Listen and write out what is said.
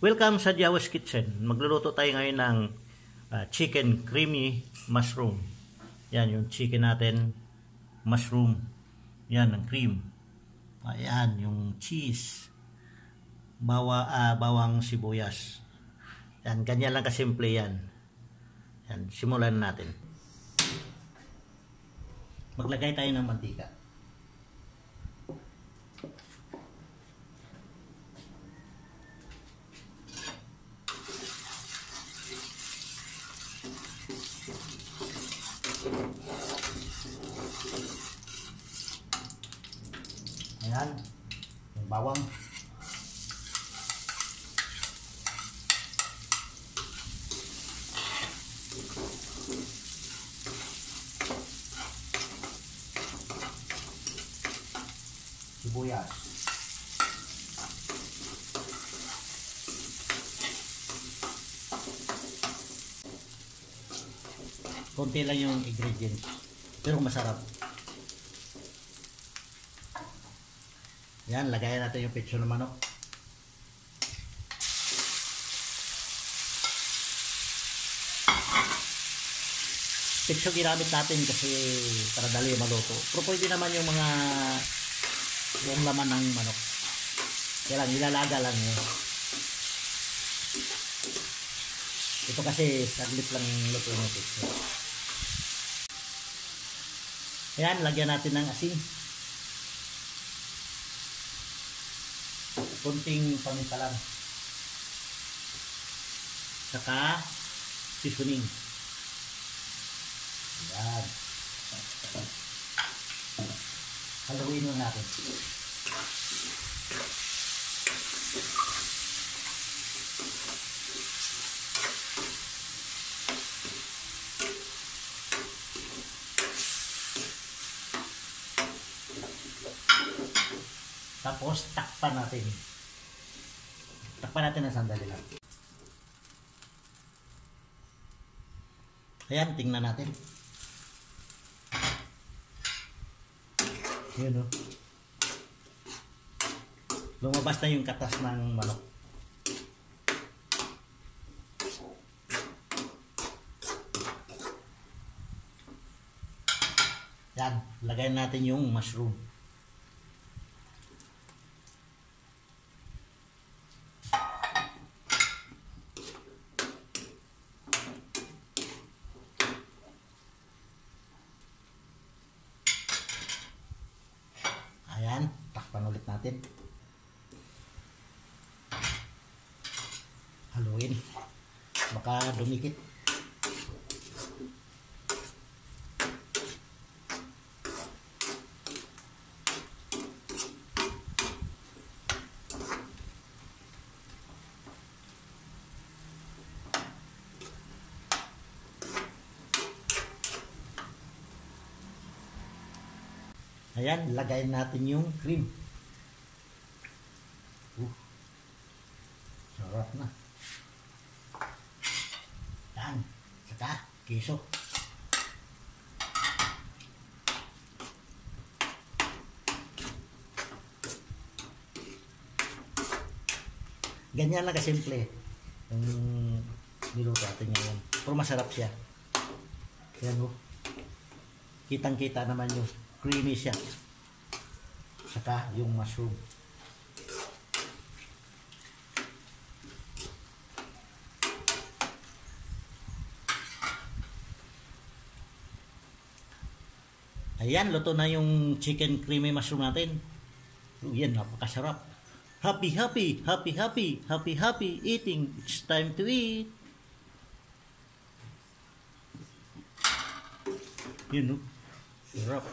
Welcome sa Jawas Kitchen. Magluluto tayo ngayon ng uh, chicken creamy mushroom. Yan yung chicken natin, mushroom. Yan ang cream. Ayan yung cheese. Bawa, uh, bawang sibuyas. Yan, ganyan lang kasimple yan. Yan, simulan natin. Maglagay tayo ng mantika. Ayan. Yung bawang. Sibuyas. Konti lang yung ingredients. Pero masarap. Yan, lagayan natin yung picture ng manok. Picture ginamit natin kasi para dali maluto. Pero pwede naman yung mga yung laman ng manok. Kaya lang, ilalaga lang yun. Ito kasi saglit lang luto ng picture. Ayan, lagyan natin ng asin. Kunting paminta lang. Saka seasoning. Ayan. Haluin mo natin. Tapos takpan natin. Takpan natin ng sandali lang. Ayan, tingnan natin. Yun o. Lumabas na yung katas ng manok. Yan, lagayin natin yung mushroom. Ayan, takpan ulit natin. Haluin. Baka dumikit. Ayan, lagay natin yung cream. Uh, sarap na. Yan, saka keso. Ganyan lang kasimple yung niluto natin ngayon. Pero masarap siya. Yan o. Kitang-kita naman yung creamy siya. Saka yung mushroom. Ayan, luto na yung chicken creamy mushroom natin. Oh, yan, napakasarap. Happy, happy, happy, happy, happy, happy eating. It's time to eat. Yun, no? Sarap.